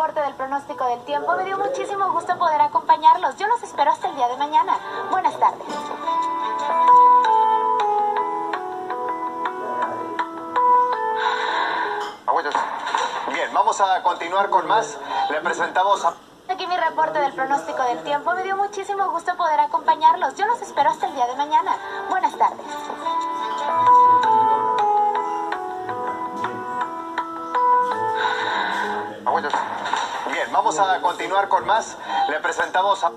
reporte del pronóstico del tiempo. Me dio muchísimo gusto poder acompañarlos. Yo los espero hasta el día de mañana. Buenas tardes. Bien, vamos a continuar con más. Le presentamos a... Aquí mi reporte del pronóstico del tiempo. Me dio muchísimo gusto poder acompañarlos. Yo los espero hasta el día de mañana. Bien, vamos a continuar con más. Le presentamos a...